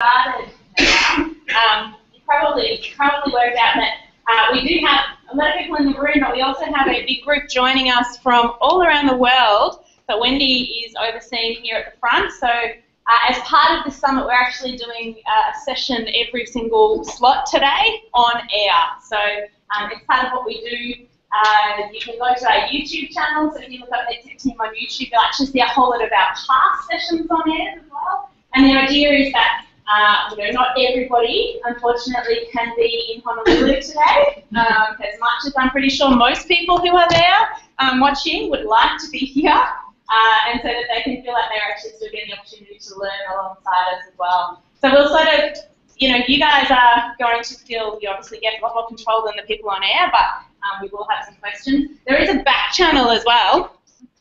started um, you probably probably worked out that uh, we do have a lot of people in the room, but we also have a big group joining us from all around the world that Wendy is overseeing here at the front. So uh, as part of the summit, we're actually doing uh, a session every single slot today on air. So um, it's part of what we do. Uh, you can go to our YouTube channel, so if you look up EdTech Team on YouTube, you'll actually see a whole lot of our past sessions on air as well. And the idea is that uh, you know, not everybody, unfortunately, can be in Honolulu today. Um, as much as I'm pretty sure most people who are there um, watching would like to be here, uh, and so that they can feel like they're actually still getting the opportunity to learn alongside us as well. So we'll sort of, you know, you guys are going to feel you obviously get a lot more control than the people on air, but um, we will have some questions. There is a back channel as well.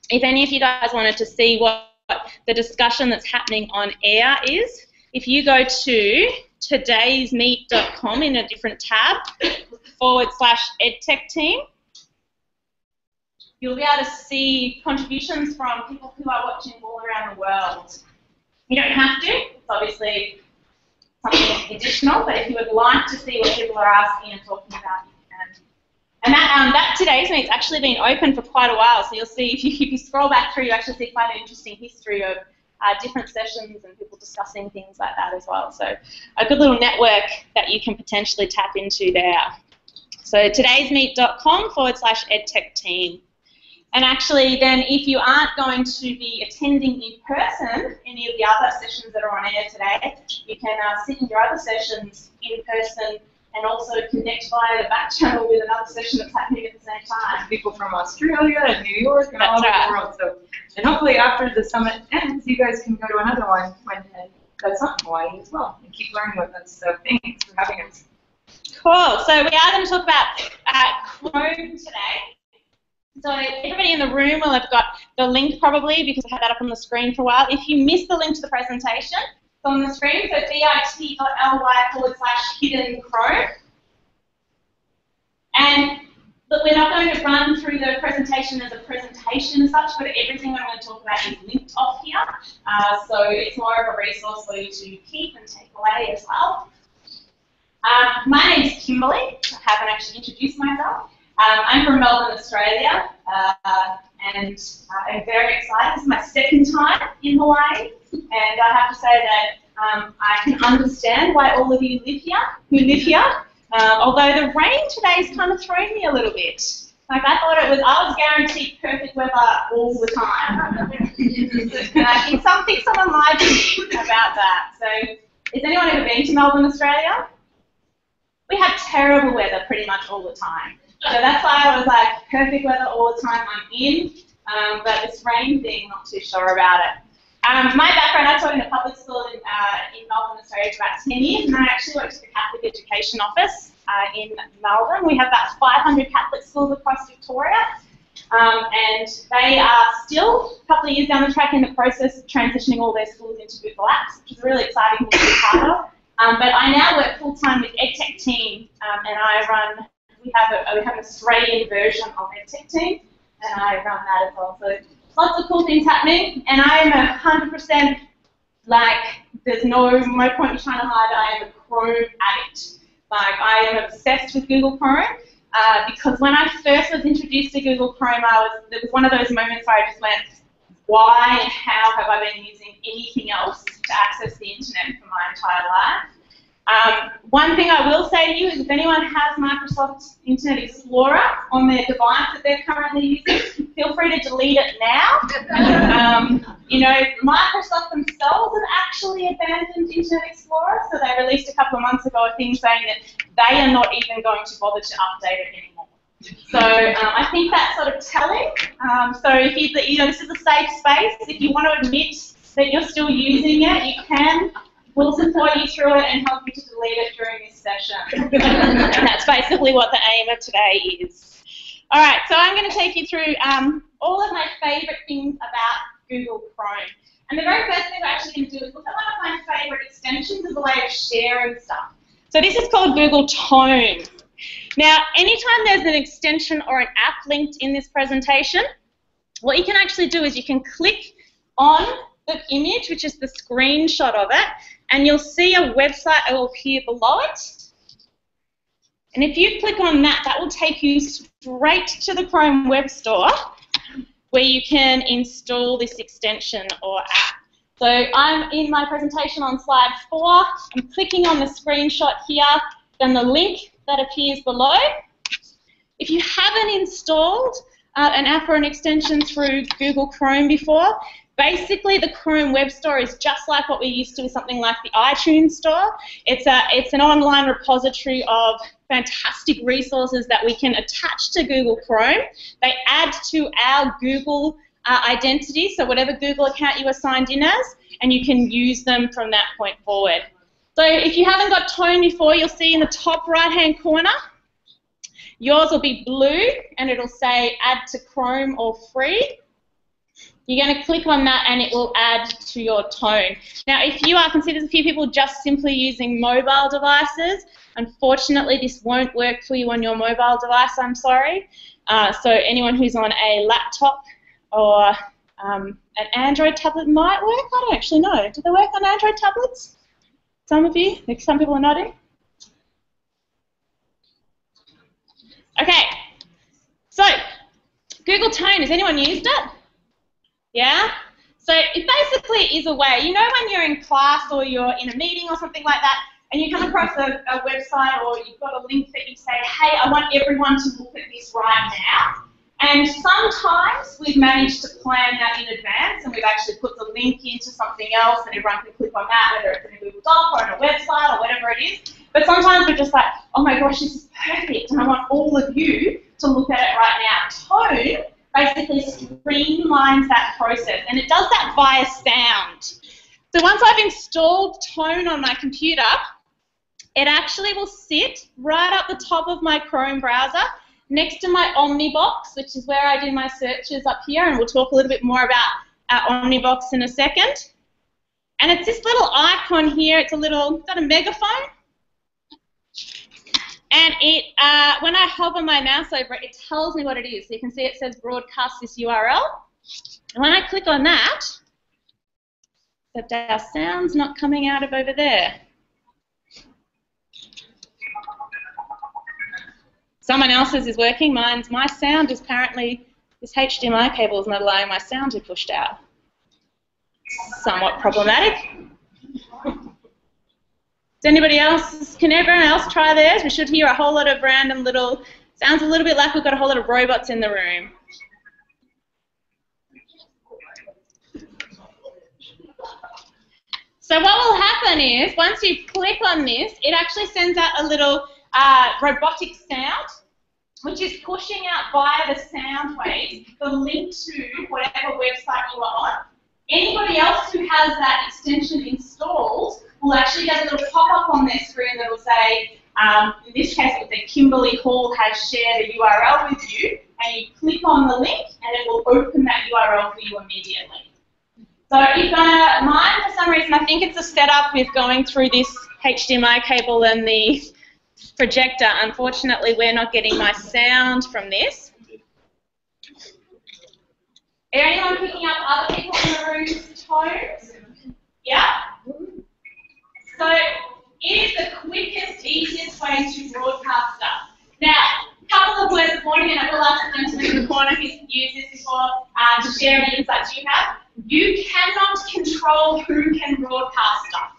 If any of you guys wanted to see what the discussion that's happening on air is, if you go to todaysmeet.com in a different tab forward slash edtech team, you'll be able to see contributions from people who are watching all around the world. You don't have to. It's obviously something additional, but if you would like to see what people are asking and talking about, you can. And that, um, that today's meet's actually been open for quite a while, so you'll see if you, if you scroll back through, you actually see quite an interesting history of uh, different sessions and people discussing things like that as well. So a good little network that you can potentially tap into there. So todaysmeet.com forward slash edtech team. And actually then if you aren't going to be attending in person any of the other sessions that are on air today, you can uh, sit in your other sessions in person and also connect via the back channel with another session that's happening at the same time. People from Australia and New York and That's all over right. the world. So, and hopefully after the summit ends, you guys can go to another one when that's not Hawaii as well and keep learning with us. So thanks for having us. Cool. So we are going to talk about uh, Chrome today. So everybody in the room will have got the link probably because I had that up on the screen for a while. If you missed the link to the presentation, on the screen. So bit.ly forward slash hidden Chrome. And but we're not going to run through the presentation as a presentation as such, but everything I'm going to talk about is linked off here. Uh, so it's more of a resource for you to keep and take away as well. Um, my name is Kimberley. I haven't actually introduced myself. Um, I'm from Melbourne, Australia, uh, and I'm very excited. This is my second time in Hawaii, and I have to say that um, I can understand why all of you live here, who live here. Um, although the rain today has kind of thrown me a little bit. Like I thought it was, I was guaranteed perfect weather all the time. and I think something someone lied to me about that. So, has anyone ever been to Melbourne, Australia? We have terrible weather pretty much all the time. So that's why I was like, perfect weather all the time, I'm in. Um, but this rain thing, not too sure about it. Um, my background, I taught in a public school in, uh, in Melbourne, Australia for about 10 years, and I actually worked at the Catholic Education Office uh, in Melbourne. We have about 500 Catholic schools across Victoria, um, and they are still a couple of years down the track in the process of transitioning all their schools into Google Apps, which is a really exciting to be part of. Um, but I now work full time with EdTech Team, um, and I run. We have a we have an Australian version of EdTech Team, and I run that as well. So lots of cool things happening, and I am hundred percent like. There's no no point in trying to hide. I am a Chrome addict. Like I am obsessed with Google Chrome. Uh, because when I first was introduced to Google Chrome, I was there was one of those moments where I just went, why and how have I been using anything else to access the internet for my entire life? Um, one thing I will say to you is if anyone has Microsoft Internet Explorer on their device that they're currently using, feel free to delete it now. Um, you know, Microsoft themselves have actually abandoned Internet Explorer, so they released a couple of months ago a thing saying that they are not even going to bother to update it anymore. So um, I think that's sort of telling. Um, so if you, you know, this is a safe space. If you want to admit that you're still using it, you can. We'll support you through it and help you to delete it during this session. and that's basically what the aim of today is. All right, so I'm going to take you through um, all of my favorite things about Google Chrome. And the very first thing we're actually going to do is look at one of my favorite extensions as a way of sharing stuff. So this is called Google Tone. Now, anytime there's an extension or an app linked in this presentation, what you can actually do is you can click on the image, which is the screenshot of it, and you'll see a website will appear below it. And if you click on that, that will take you straight to the Chrome Web Store where you can install this extension or app. So I'm in my presentation on slide four. I'm clicking on the screenshot here, then the link that appears below. If you haven't installed uh, an app or an extension through Google Chrome before, basically the Chrome Web Store is just like what we're used to with something like the iTunes Store. It's, a, it's an online repository of fantastic resources that we can attach to Google Chrome. They add to our Google uh, identity, so whatever Google account you are signed in as, and you can use them from that point forward. So if you haven't got Tone before, you'll see in the top right-hand corner, yours will be blue, and it'll say Add to Chrome or Free. You're going to click on that and it will add to your tone. Now, if you are, considered a few people just simply using mobile devices, unfortunately this won't work for you on your mobile device, I'm sorry. Uh, so anyone who's on a laptop or um, an Android tablet might work. I don't actually know. Do they work on Android tablets? Some of you? Some people are nodding. Okay. So, Google Tone, has anyone used it? Yeah? So it basically is a way, you know when you're in class or you're in a meeting or something like that, and you come across a, a website or you've got a link that you say, hey, I want everyone to look at this right now. And sometimes we've managed to plan that in advance and we've actually put the link into something else and everyone can click on that, whether it's in a Google Doc or on a website or whatever it is. But sometimes we're just like, oh my gosh, this is perfect and I want all of you to look at it right now. Tone basically streamlines that process and it does that via sound. So once I've installed Tone on my computer, it actually will sit right up the top of my Chrome browser next to my Omnibox, which is where I do my searches up here, and we'll talk a little bit more about our Omnibox in a second. And it's this little icon here. It's a little, that a megaphone? And it, uh, when I hover my mouse over it, it tells me what it is. So you can see it says broadcast this URL. And when I click on that, except our sound's not coming out of over there. Someone else's is working. Mine's my sound is apparently this HDMI cable is not allowing my sound to be pushed out. Somewhat problematic. Does anybody else? Can everyone else try theirs? We should hear a whole lot of random little. Sounds a little bit like we've got a whole lot of robots in the room. So what will happen is, once you click on this, it actually sends out a little uh, robotic sound, which is pushing out via the sound waves the link to whatever website you are on. Anybody else who has that extension installed will actually get a little pop-up on their screen that will say, um, in this case it will say Kimberley Hall has shared a URL with you, and you click on the link and it will open that URL for you immediately. So if uh, mine, for some reason, I think it's a setup with going through this HDMI cable and the projector. Unfortunately, we're not getting my sound from this. Is anyone picking up other people in the room's tones? Yeah? So it is the quickest, easiest way to broadcast stuff. Now, a couple of words of warning, and I will ask the gentleman in the corner who's used this before uh, to share any insights you have. You cannot control who can broadcast stuff.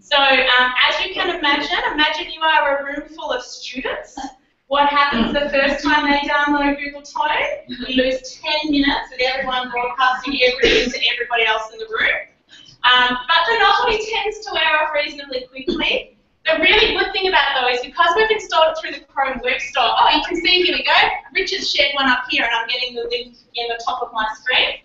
So um, as you can imagine, imagine you are a room full of students. What happens the first time they download Google Tone? You lose 10 minutes with everyone broadcasting everything to everybody else in the room. Um, but the novelty tends to wear off reasonably quickly. The really good thing about though is because we've installed it through the Chrome Web Store, oh you can see, here we go, Richard's shared one up here and I'm getting the link in the top of my screen.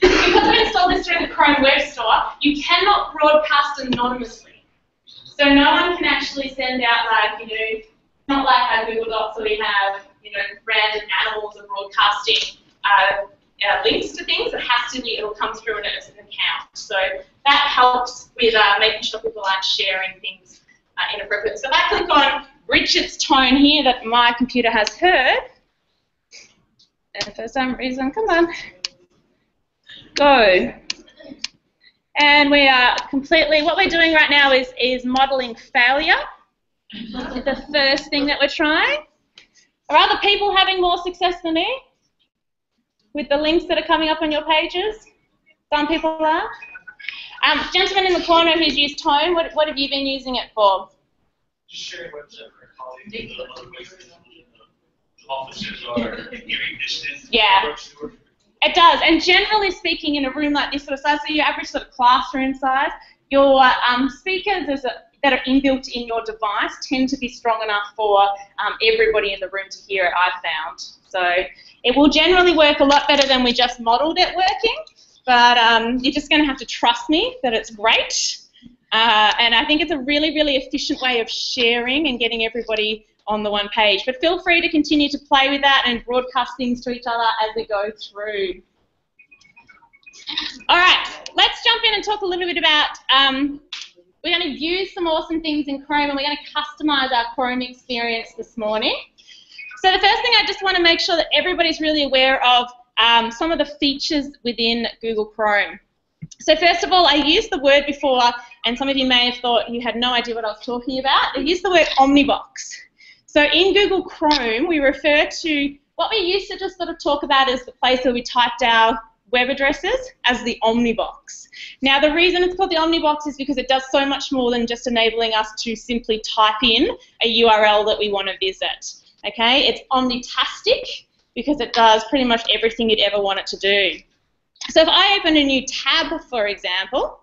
Because we've installed this through the Chrome Web Store, you cannot broadcast anonymously. So no one can actually send out like, you know, not like our Google Docs where we have, you know, random animals of broadcasting uh, uh, links to things. It has to be, it'll come through as an account. So that helps with uh, making sure people aren't sharing things uh, inappropriate. So if I click on Richard's tone here that my computer has heard, and for some reason, come on, go. And we are completely, what we're doing right now is, is modeling failure. the first thing that we're trying. Are other people having more success than me? With the links that are coming up on your pages? Some people are. Um, gentleman in the corner who's used Tone, what, what have you been using it for? Just sharing website for colleagues, offices are giving distance. Yeah. It does, and generally speaking, in a room like this sort of size, so your average sort of classroom size, your um, speakers a, that are inbuilt in your device tend to be strong enough for um, everybody in the room to hear it, I've found. So it will generally work a lot better than we just modelled it working, but um, you're just going to have to trust me that it's great. Uh, and I think it's a really, really efficient way of sharing and getting everybody on the one page. But feel free to continue to play with that and broadcast things to each other as we go through. All right, let's jump in and talk a little bit about, um, we're going to use some awesome things in Chrome and we're going to customize our Chrome experience this morning. So the first thing I just want to make sure that everybody's really aware of um, some of the features within Google Chrome. So first of all, I used the word before, and some of you may have thought you had no idea what I was talking about. I used the word omnibox. So in Google Chrome, we refer to what we used to just sort of talk about as the place where we typed our web addresses as the Omnibox. Now the reason it's called the Omnibox is because it does so much more than just enabling us to simply type in a URL that we want to visit. Okay, it's omnitastic because it does pretty much everything you'd ever want it to do. So if I open a new tab, for example,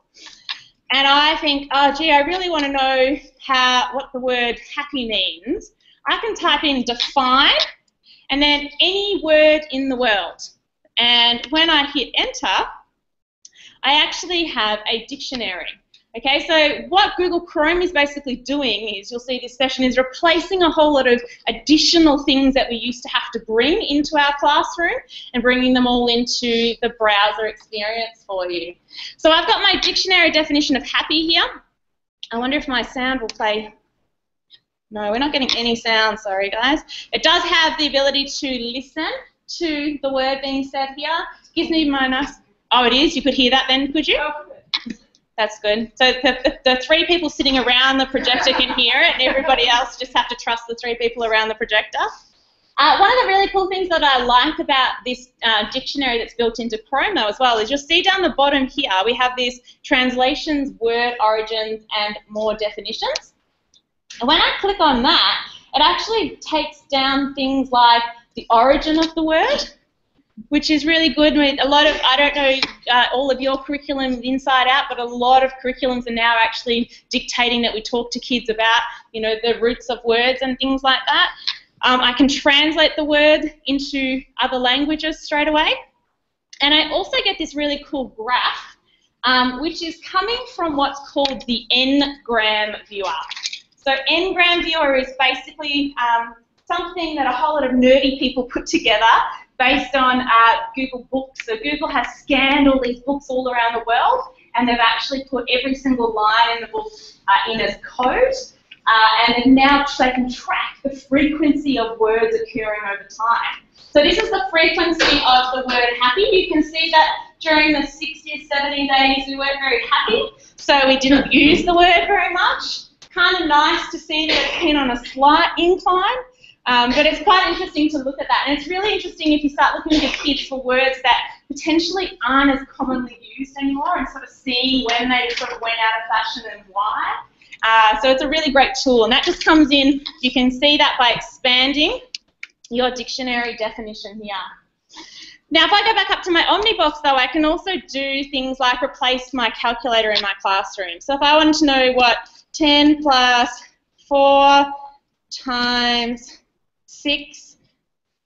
and I think, oh gee, I really want to know how what the word happy means, I can type in define and then any word in the world. And when I hit enter, I actually have a dictionary. Okay, so what Google Chrome is basically doing is, you'll see this session is replacing a whole lot of additional things that we used to have to bring into our classroom and bringing them all into the browser experience for you. So I've got my dictionary definition of happy here. I wonder if my sound will play no, we're not getting any sound, sorry guys. It does have the ability to listen to the word being said here. Gives me my nice, oh it is, you could hear that then, could you? Oh, That's good. So the, the, three people sitting around the projector can hear it, and everybody else just have to trust the three people around the projector. Uh, one of the really cool things that I like about this uh, dictionary that's built into Chrome though as well is you'll see down the bottom here we have these translations, word origins, and more definitions. And when I click on that, it actually takes down things like the origin of the word, which is really good. A lot of, I don't know uh, all of your curriculum inside out, but a lot of curriculums are now actually dictating that we talk to kids about, you know, the roots of words and things like that. Um, I can translate the word into other languages straight away. And I also get this really cool graph, um, which is coming from what's called the n-gram viewer. So n-gram Viewer is basically um, something that a whole lot of nerdy people put together based on uh, Google Books. So Google has scanned all these books all around the world, and they've actually put every single line in the book uh, in as code. Uh, and now they can track the frequency of words occurring over time. So this is the frequency of the word happy. You can see that during the 60s, 70s, 80s, we weren't very happy, so we didn't use the word very much kind of nice to see that it's been on a slight incline. Um, but it's quite interesting to look at that. And it's really interesting if you start looking at your kids for words that potentially aren't as commonly used anymore and sort of seeing when they sort of went out of fashion and why. Uh, so it's a really great tool. And that just comes in, you can see that by expanding your dictionary definition here. Now, if I go back up to my Omnibox, though, I can also do things like replace my calculator in my classroom. So if I wanted to know what 10 plus 4 times 6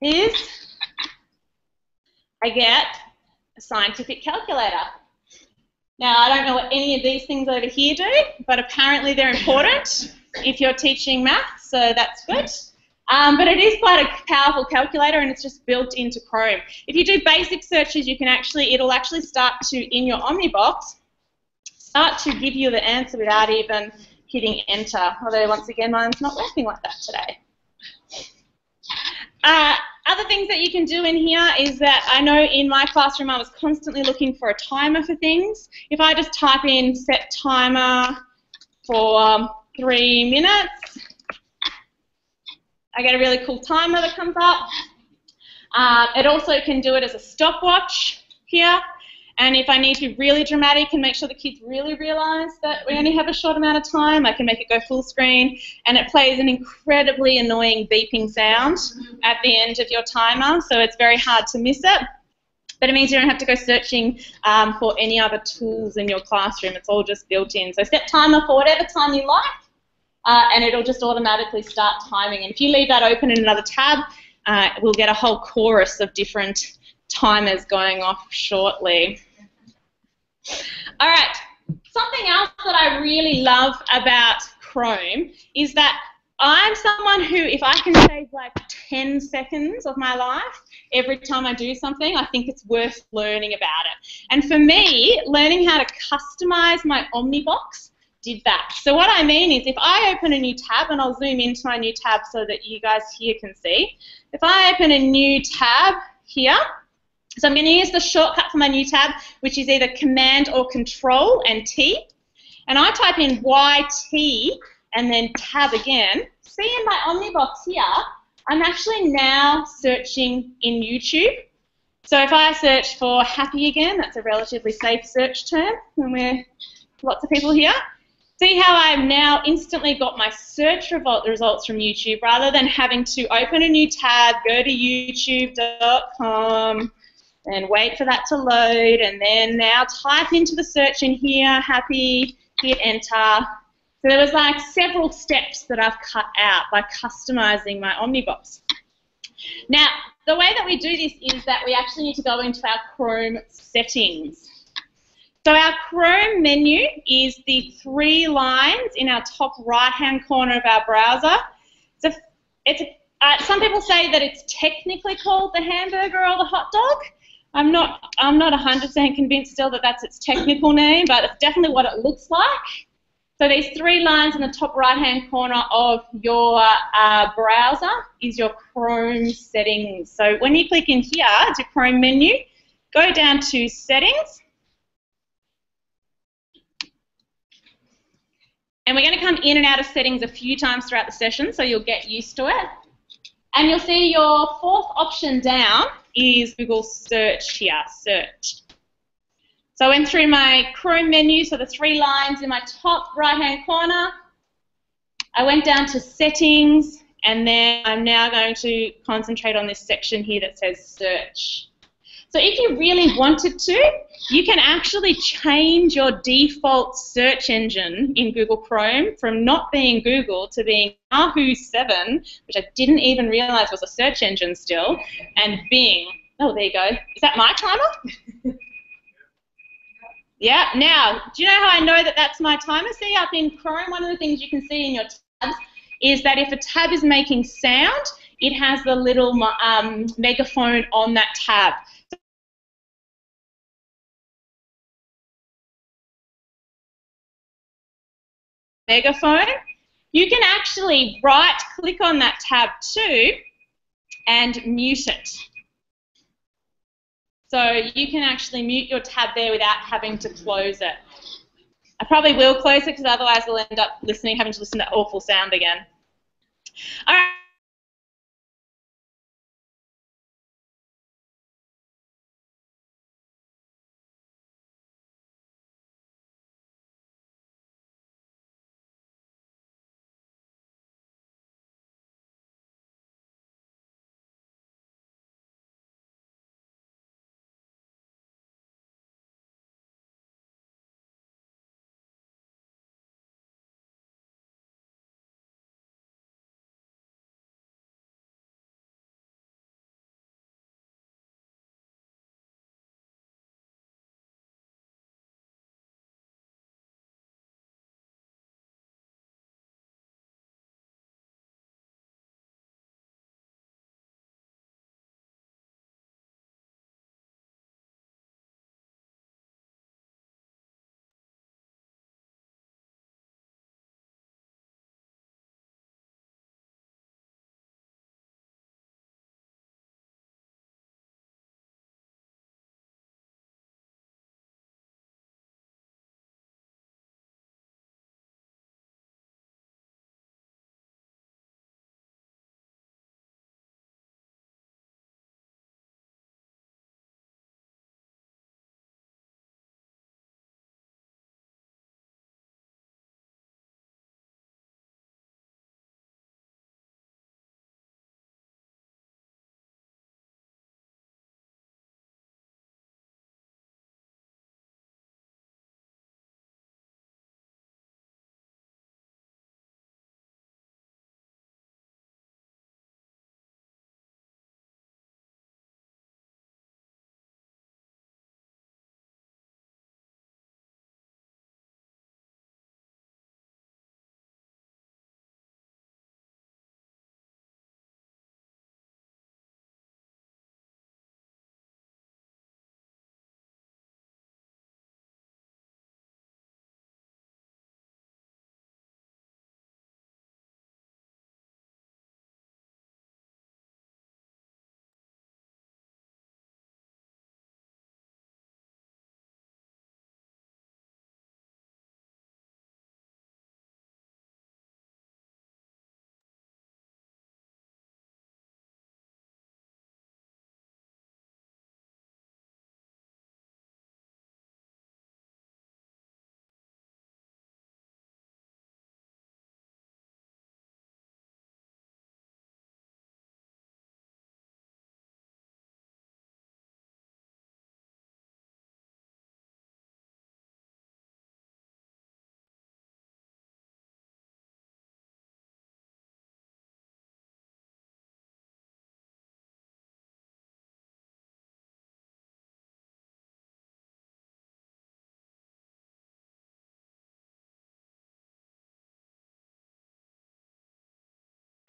is, I get a scientific calculator. Now, I don't know what any of these things over here do, but apparently they're important if you're teaching math, so that's good. Um, but it is quite a powerful calculator and it's just built into Chrome. If you do basic searches, you can actually, it'll actually start to, in your Omnibox, start to give you the answer without even hitting enter, although once again mine's not working like that today. Uh, other things that you can do in here is that I know in my classroom I was constantly looking for a timer for things. If I just type in set timer for um, three minutes, I get a really cool timer that comes up. Uh, it also can do it as a stopwatch here. And if I need to be really dramatic and make sure the kids really realise that we only have a short amount of time, I can make it go full screen. And it plays an incredibly annoying beeping sound at the end of your timer, so it's very hard to miss it. But it means you don't have to go searching um, for any other tools in your classroom. It's all just built in. So set timer for whatever time you like, uh, and it'll just automatically start timing. And if you leave that open in another tab, uh, we'll get a whole chorus of different timers going off shortly. All right, something else that I really love about Chrome is that I'm someone who, if I can save like 10 seconds of my life every time I do something, I think it's worth learning about it. And for me, learning how to customize my Omnibox did that. So what I mean is if I open a new tab, and I'll zoom into my new tab so that you guys here can see, if I open a new tab here, so I'm going to use the shortcut for my new tab, which is either Command or Control and T. And I type in YT and then tab again. See in my Omnibox here, I'm actually now searching in YouTube. So if I search for happy again, that's a relatively safe search term when we're lots of people here. See how I've now instantly got my search results from YouTube rather than having to open a new tab, go to youtube.com, and wait for that to load, and then now type into the search in here, happy, hit enter. So there was like several steps that I've cut out by customizing my Omnibox. Now, the way that we do this is that we actually need to go into our Chrome settings. So our Chrome menu is the three lines in our top right-hand corner of our browser. So it's, uh, some people say that it's technically called the hamburger or the hot dog. I'm not I'm not 100% convinced still that that's its technical name, but it's definitely what it looks like. So these three lines in the top right-hand corner of your uh, browser is your Chrome settings. So when you click in here to Chrome menu, go down to settings. And we're going to come in and out of settings a few times throughout the session, so you'll get used to it. And you'll see your fourth option down is Google search here, search. So I went through my Chrome menu, so the three lines in my top right-hand corner. I went down to settings, and then I'm now going to concentrate on this section here that says search. So if you really wanted to, you can actually change your default search engine in Google Chrome from not being Google to being Yahoo 7, which I didn't even realize was a search engine still, and Bing. Oh, there you go. Is that my timer? yeah, now, do you know how I know that that's my timer? See, up in Chrome, one of the things you can see in your tabs is that if a tab is making sound, it has the little um, megaphone on that tab. Megaphone, you can actually right click on that tab too and mute it. So you can actually mute your tab there without having to close it. I probably will close it because otherwise we'll end up listening, having to listen to that awful sound again. All right.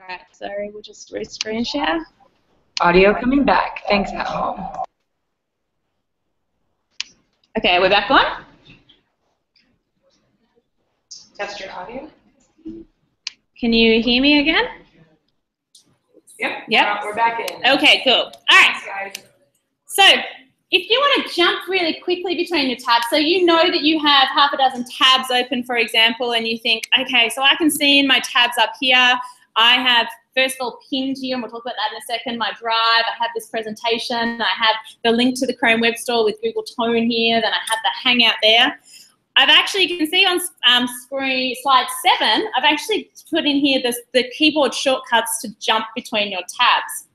Alright, sorry, we'll just re-screen share. Audio coming back. Thanks, at home. Okay, we're back on. Test your audio. Can you hear me again? Yep. Yep. We're back in. Okay, cool. Alright, Thanks. So if you want to jump really quickly between your tabs, so you know that you have half a dozen tabs open, for example, and you think, okay, so I can see in my tabs up here, I have first of all pinned here, and we'll talk about that in a second, my drive, I have this presentation, I have the link to the Chrome Web Store with Google Tone here, then I have the Hangout there. I've actually, you can see on um, screen slide seven, I've actually put in here this, the keyboard shortcuts to jump between your tabs.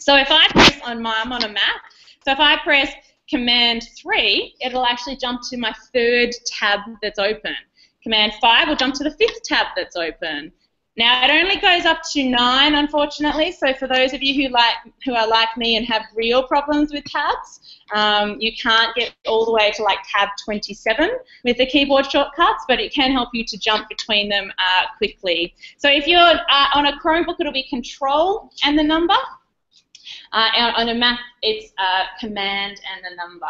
So if I press on my, I'm on a Mac, so if I press Command 3, it'll actually jump to my third tab that's open. Command 5 will jump to the fifth tab that's open. Now it only goes up to 9 unfortunately, so for those of you who like who are like me and have real problems with tabs, um, you can't get all the way to like tab 27 with the keyboard shortcuts, but it can help you to jump between them uh, quickly. So if you're uh, on a Chromebook, it'll be Control and the number, uh, on a Mac, it's uh, command and the number.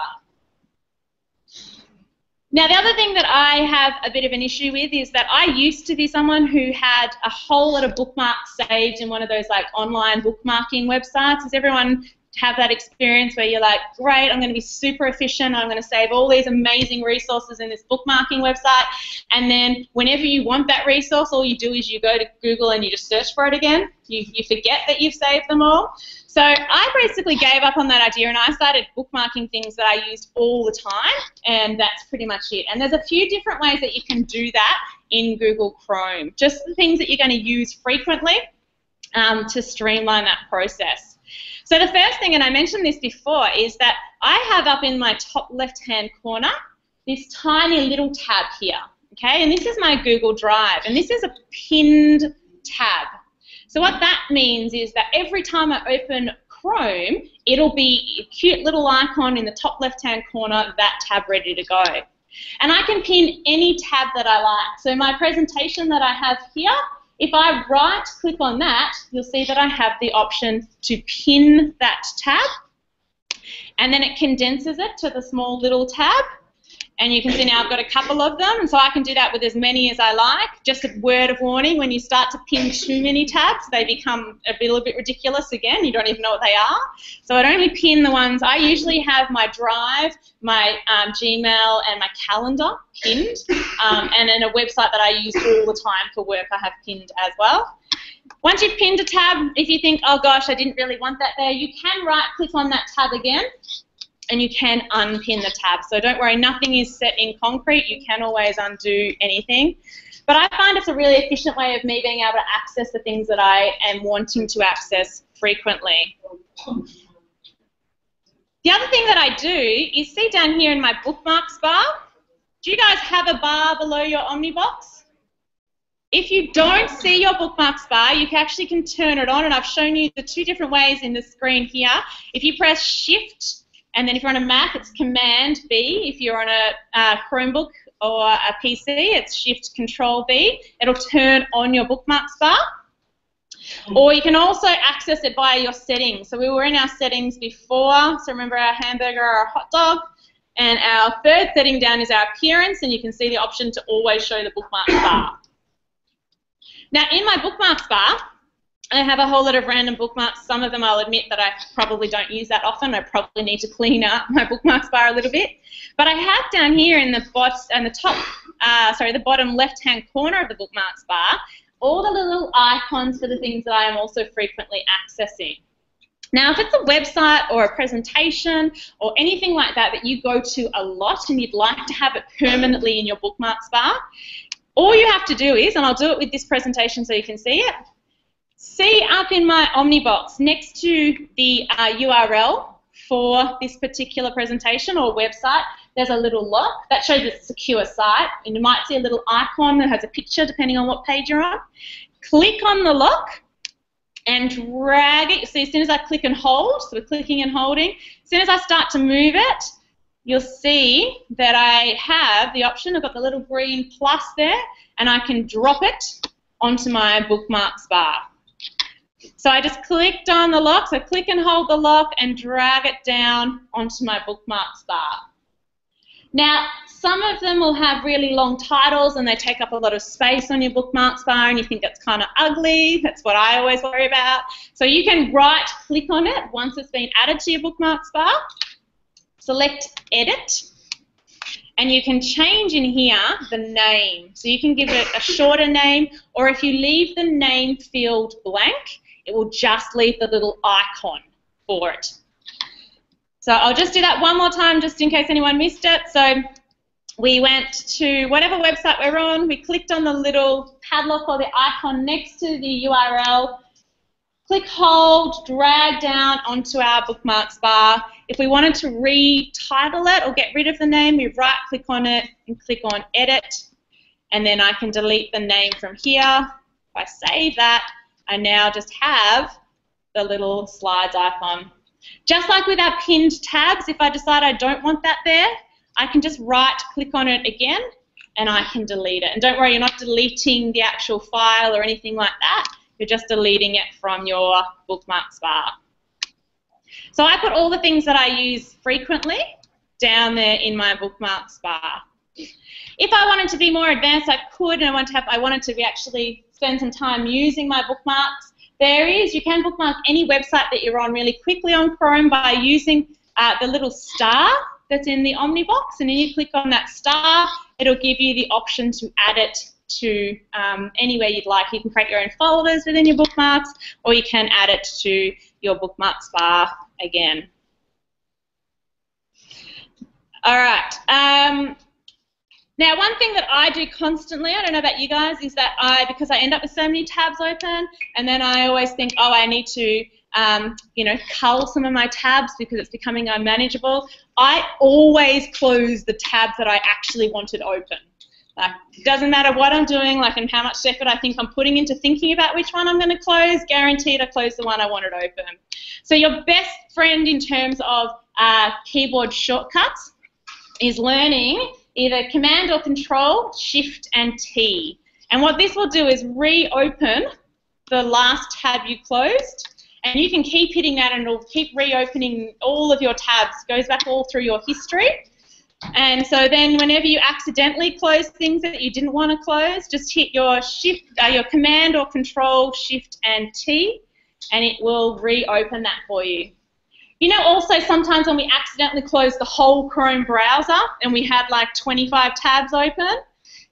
Now, the other thing that I have a bit of an issue with is that I used to be someone who had a whole lot of bookmarks saved in one of those like online bookmarking websites. Does everyone have that experience where you're like, great, I'm going to be super efficient, I'm going to save all these amazing resources in this bookmarking website, and then whenever you want that resource, all you do is you go to Google and you just search for it again. You, you forget that you've saved them all. So I basically gave up on that idea and I started bookmarking things that I used all the time, and that's pretty much it. And there's a few different ways that you can do that in Google Chrome, just the things that you're going to use frequently um, to streamline that process. So the first thing, and I mentioned this before, is that I have up in my top left-hand corner this tiny little tab here, okay? And this is my Google Drive, and this is a pinned tab. So what that means is that every time I open Chrome, it'll be a cute little icon in the top left-hand corner, that tab ready to go. And I can pin any tab that I like. So my presentation that I have here, if I right click on that, you'll see that I have the option to pin that tab. And then it condenses it to the small little tab. And you can see now I've got a couple of them, and so I can do that with as many as I like. Just a word of warning, when you start to pin too many tabs, they become a little bit ridiculous again. You don't even know what they are. So I'd only pin the ones, I usually have my Drive, my um, Gmail, and my calendar pinned. Um, and then a website that I use all the time for work I have pinned as well. Once you've pinned a tab, if you think, oh gosh, I didn't really want that there, you can right click on that tab again and you can unpin the tab. So don't worry, nothing is set in concrete. You can always undo anything. But I find it's a really efficient way of me being able to access the things that I am wanting to access frequently. The other thing that I do is see down here in my bookmarks bar, do you guys have a bar below your Omnibox? If you don't see your bookmarks bar, you actually can turn it on, and I've shown you the two different ways in the screen here. If you press Shift and then if you're on a Mac, it's Command B. If you're on a uh, Chromebook or a PC, it's Shift Control B. It'll turn on your bookmarks bar. Or you can also access it via your settings. So we were in our settings before. So remember our hamburger or our hot dog. And our third setting down is our appearance, and you can see the option to always show the bookmarks bar. Now in my bookmarks bar, I have a whole lot of random bookmarks. Some of them I'll admit that I probably don't use that often. I probably need to clean up my bookmarks bar a little bit. But I have down here in the bot and the top, uh, sorry, the bottom left-hand corner of the bookmarks bar, all the little icons for the things that I am also frequently accessing. Now, if it's a website or a presentation or anything like that that you go to a lot and you'd like to have it permanently in your bookmarks bar, all you have to do is, and I'll do it with this presentation so you can see it, see up in my Omnibox next to the uh, URL for this particular presentation or website, there's a little lock that shows it's a secure site, and you might see a little icon that has a picture depending on what page you're on. Click on the lock and drag it. See, as soon as I click and hold, so we're clicking and holding, as soon as I start to move it, you'll see that I have the option, I've got the little green plus there, and I can drop it onto my bookmarks bar. So I just clicked on the lock, so click and hold the lock and drag it down onto my bookmarks bar. Now, some of them will have really long titles and they take up a lot of space on your bookmarks bar and you think that's kind of ugly. That's what I always worry about. So you can right click on it once it's been added to your bookmarks bar, select edit, and you can change in here the name. So you can give it a shorter name or if you leave the name field blank, it will just leave the little icon for it. So I'll just do that one more time just in case anyone missed it. So we went to whatever website we're on, we clicked on the little padlock or the icon next to the URL, click hold, drag down onto our bookmarks bar. If we wanted to retitle it or get rid of the name, we right click on it and click on edit and then I can delete the name from here. If I save that, I now just have the little slides icon. Just like with our pinned tabs, if I decide I don't want that there, I can just right click on it again and I can delete it. And don't worry, you're not deleting the actual file or anything like that. You're just deleting it from your bookmarks bar. So I put all the things that I use frequently down there in my bookmarks bar. If I wanted to be more advanced, I could, and I, want to have, I wanted to actually spend some time using my bookmarks. There is, you can bookmark any website that you're on really quickly on Chrome by using uh, the little star that's in the Omnibox, and then you click on that star, it'll give you the option to add it to um, anywhere you'd like. You can create your own folders within your bookmarks, or you can add it to your bookmarks bar again. All right. Um, now, one thing that I do constantly, I don't know about you guys, is that I, because I end up with so many tabs open, and then I always think, oh, I need to um, you know, cull some of my tabs because it's becoming unmanageable. I always close the tabs that I actually wanted open. Like, it doesn't matter what I'm doing, like, and how much effort I think I'm putting into thinking about which one I'm going to close, guaranteed I close the one I wanted open. So your best friend in terms of uh, keyboard shortcuts is learning either Command or Control, Shift, and T. And what this will do is reopen the last tab you closed and you can keep hitting that and it'll keep reopening all of your tabs, It goes back all through your history. And so then whenever you accidentally close things that you didn't want to close, just hit your shift, uh, your command or control, shift and T, and it will reopen that for you. You know also sometimes when we accidentally close the whole Chrome browser and we had like 25 tabs open,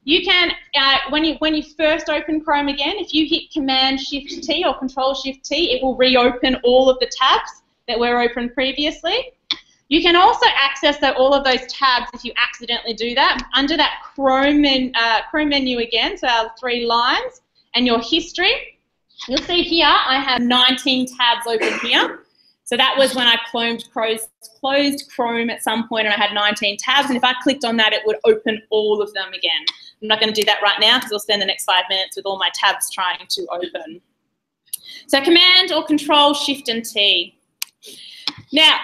you can, uh, when, you, when you first open Chrome again, if you hit Command Shift T or Control Shift T, it will reopen all of the tabs that were open previously. You can also access all of those tabs if you accidentally do that under that Chrome, men, uh, Chrome menu again, so our three lines, and your history. You'll see here I have 19 tabs open here. So that was when I closed, closed Chrome at some point and I had 19 tabs. And if I clicked on that, it would open all of them again. I'm not going to do that right now because I'll spend the next five minutes with all my tabs trying to open. So Command or Control, Shift and T. Now,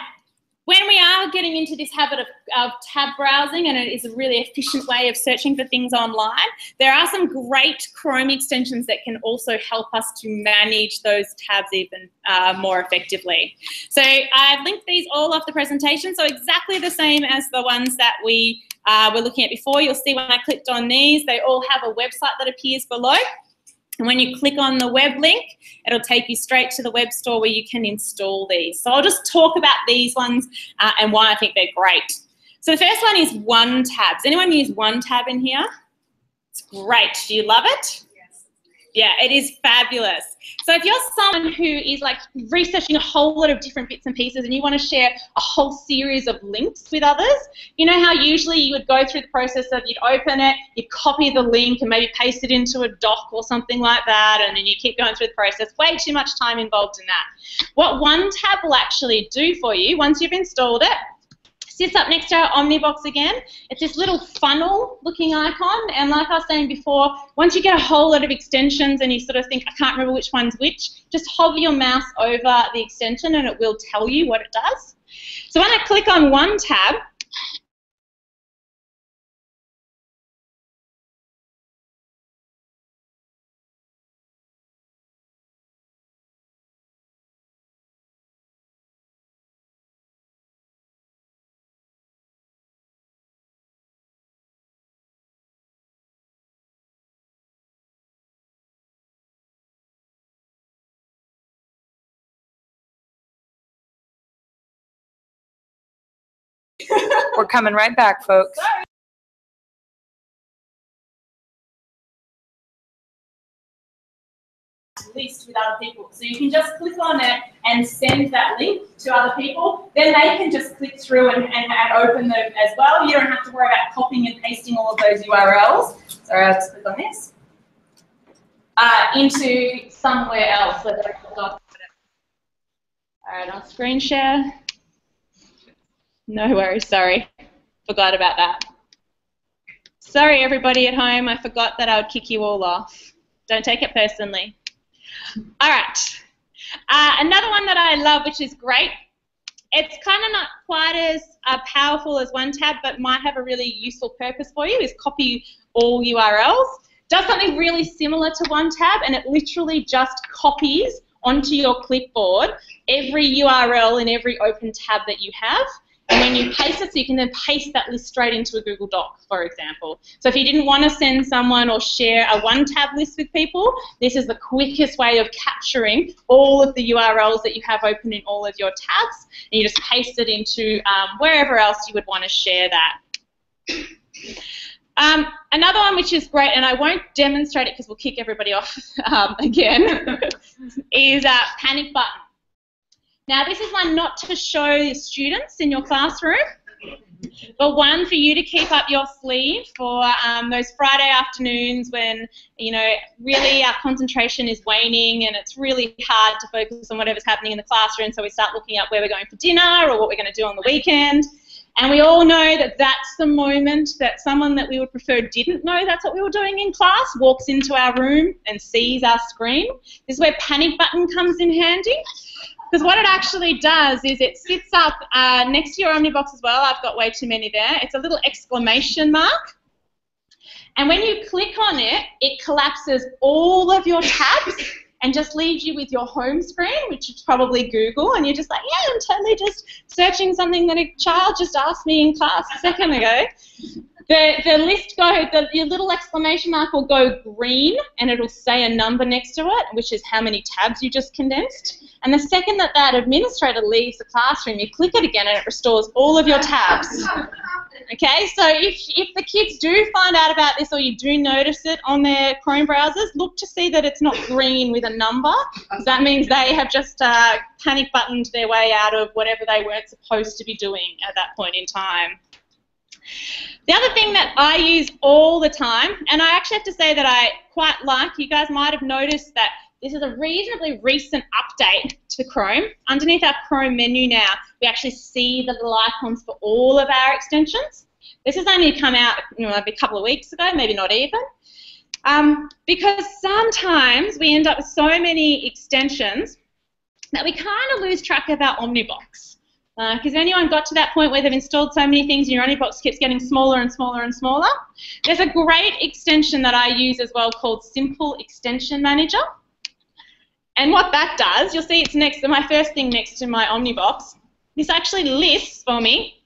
when we are getting into this habit of, of, tab browsing, and it is a really efficient way of searching for things online, there are some great Chrome extensions that can also help us to manage those tabs even uh, more effectively. So I've linked these all off the presentation, so exactly the same as the ones that we uh, were looking at before. You'll see when I clicked on these, they all have a website that appears below. And when you click on the web link, it'll take you straight to the web store where you can install these. So I'll just talk about these ones uh, and why I think they're great. So the first one is OneTab. Does anyone use OneTab in here? It's great. Do you love it? Yeah, it is fabulous. So if you're someone who is like researching a whole lot of different bits and pieces and you want to share a whole series of links with others, you know how usually you would go through the process of you'd open it, you'd copy the link and maybe paste it into a doc or something like that and then you keep going through the process. Way too much time involved in that. What OneTab will actually do for you once you've installed it sits up next to our Omnibox again. It's this little funnel looking icon and like I was saying before, once you get a whole lot of extensions and you sort of think, I can't remember which one's which, just hover your mouse over the extension and it will tell you what it does. So when I click on OneTab, We're coming right back, folks. Sorry. list with other people. So you can just click on it and send that link to other people. Then they can just click through and, and, and open them as well. You don't have to worry about copying and pasting all of those URLs. Sorry, I'll just click on this. Uh, into somewhere else. All right, I'll screen share. No worries, sorry. Forgot about that. Sorry, everybody at home, I forgot that I would kick you all off. Don't take it personally. All right. Uh, another one that I love, which is great. It's kind of not quite as uh, powerful as OneTab, but might have a really useful purpose for you, is copy all URLs. Does something really similar to OneTab, and it literally just copies onto your clipboard every URL in every open tab that you have. And when you paste it, so you can then paste that list straight into a Google Doc, for example. So if you didn't want to send someone or share a one-tab list with people, this is the quickest way of capturing all of the URLs that you have open in all of your tabs, and you just paste it into um, wherever else you would want to share that. Um, another one which is great, and I won't demonstrate it because we'll kick everybody off um, again, is uh, Panic Button. Now, this is one not to show students in your classroom, but one for you to keep up your sleeve for um, those Friday afternoons when, you know, really our concentration is waning and it's really hard to focus on whatever's happening in the classroom, so we start looking up where we're going for dinner or what we're going to do on the weekend. And we all know that that's the moment that someone that we would prefer didn't know that's what we were doing in class walks into our room and sees our screen. This is where panic button comes in handy. Because what it actually does is it sits up uh, next to your Omnibox as well. I've got way too many there. It's a little exclamation mark. And when you click on it, it collapses all of your tabs and just leaves you with your home screen, which is probably Google, and you're just like, yeah, I'm totally just searching something that a child just asked me in class a second ago. The, the list go, the, your little exclamation mark will go green and it'll say a number next to it, which is how many tabs you just condensed. And the second that that administrator leaves the classroom, you click it again and it restores all of your tabs. Okay, so if, if the kids do find out about this or you do notice it on their Chrome browsers, look to see that it's not green with a number, because that means they have just uh, panic buttoned their way out of whatever they weren't supposed to be doing at that point in time. The other thing that I use all the time, and I actually have to say that I quite like, you guys might have noticed that this is a reasonably recent update to Chrome. Underneath our Chrome menu now, we actually see the little icons for all of our extensions. This has only come out you know, a couple of weeks ago, maybe not even. Um, because sometimes we end up with so many extensions that we kind of lose track of our Omnibox. Because uh, anyone got to that point where they've installed so many things and your Omnibox keeps getting smaller and smaller and smaller? There's a great extension that I use as well called Simple Extension Manager. And what that does, you'll see it's next to my first thing next to my Omnibox. This actually lists for me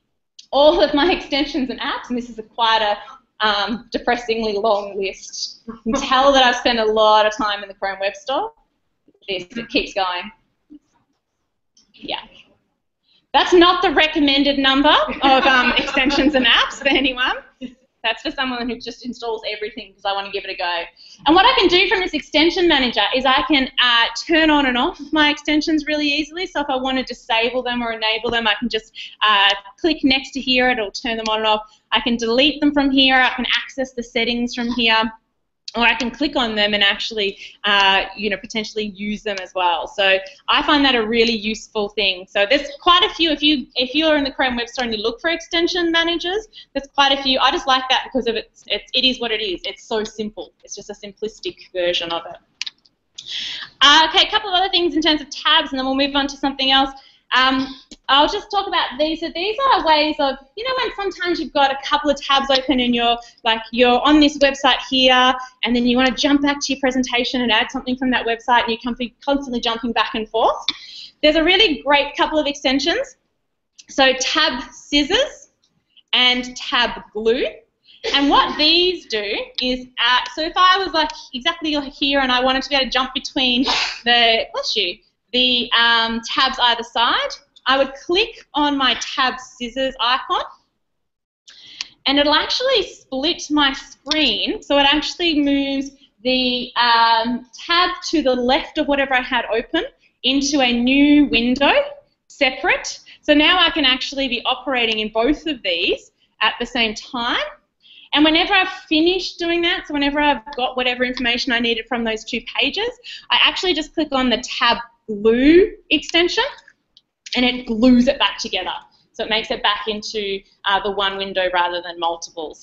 all of my extensions and apps, and this is a quite a um, depressingly long list. You can tell that I've spent a lot of time in the Chrome Web Store. This, it keeps going. Yeah. That's not the recommended number of um, extensions and apps for anyone. That's for someone who just installs everything because I want to give it a go. And what I can do from this extension manager is I can uh, turn on and off my extensions really easily. So if I want to disable them or enable them, I can just uh, click next to here. It'll turn them on and off. I can delete them from here. I can access the settings from here or I can click on them and actually, uh, you know, potentially use them as well. So I find that a really useful thing. So there's quite a few. If you if you're in the Chrome Web Store and you look for extension managers, there's quite a few. I just like that because of it's, it's it is what it is. It's so simple. It's just a simplistic version of it. Uh, okay, a couple of other things in terms of tabs, and then we'll move on to something else. Um, I'll just talk about these. So these are ways of, you know, when sometimes you've got a couple of tabs open and you're like you're on this website here, and then you want to jump back to your presentation and add something from that website, and you're constantly jumping back and forth. There's a really great couple of extensions. So tab scissors and tab glue. And what these do is, uh, so if I was like exactly here and I wanted to be able to jump between the, bless you, the um, tabs either side. I would click on my tab scissors icon and it'll actually split my screen, so it actually moves the um, tab to the left of whatever I had open into a new window, separate. So now I can actually be operating in both of these at the same time. And whenever I've finished doing that, so whenever I've got whatever information I needed from those two pages, I actually just click on the tab glue extension and it glues it back together. So it makes it back into uh, the one window rather than multiples.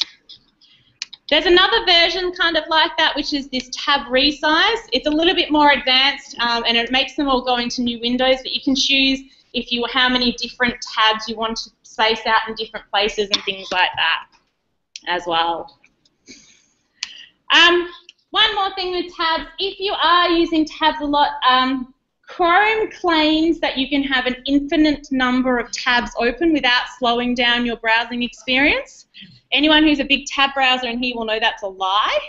There's another version kind of like that, which is this tab resize. It's a little bit more advanced, um, and it makes them all go into new windows, but you can choose if you how many different tabs you want to space out in different places and things like that as well. Um, one more thing with tabs, if you are using tabs a lot, um, Chrome claims that you can have an infinite number of tabs open without slowing down your browsing experience. Anyone who's a big tab browser in here will know that's a lie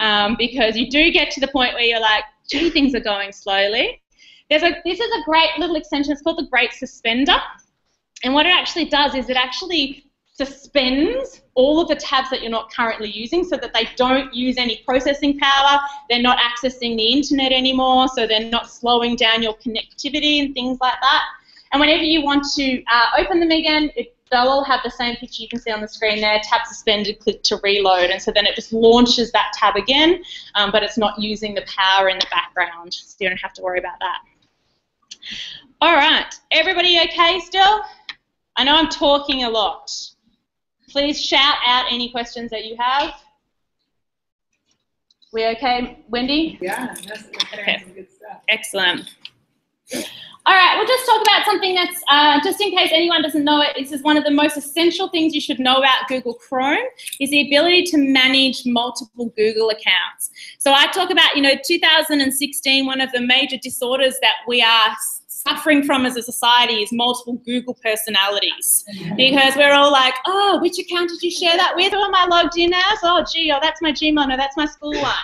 um, because you do get to the point where you're like, gee, things are going slowly. There's a, this is a great little extension. It's called the Great Suspender. And what it actually does is it actually suspends all of the tabs that you're not currently using so that they don't use any processing power, they're not accessing the internet anymore, so they're not slowing down your connectivity and things like that. And whenever you want to uh, open them again, it, they'll all have the same picture you can see on the screen there, tab suspended, click to reload, and so then it just launches that tab again, um, but it's not using the power in the background, so you don't have to worry about that. All right, everybody okay still? I know I'm talking a lot. Please shout out any questions that you have. We okay, Wendy? Yeah, that's okay. good stuff. Excellent. All right, we'll just talk about something that's, uh, just in case anyone doesn't know it, this is one of the most essential things you should know about Google Chrome, is the ability to manage multiple Google accounts. So I talk about, you know, 2016, one of the major disorders that we are suffering from as a society is multiple Google personalities. Because we're all like, oh, which account did you share that with? Who am I logged in as? Oh, gee, oh, that's my Gmail. No, that's my school one.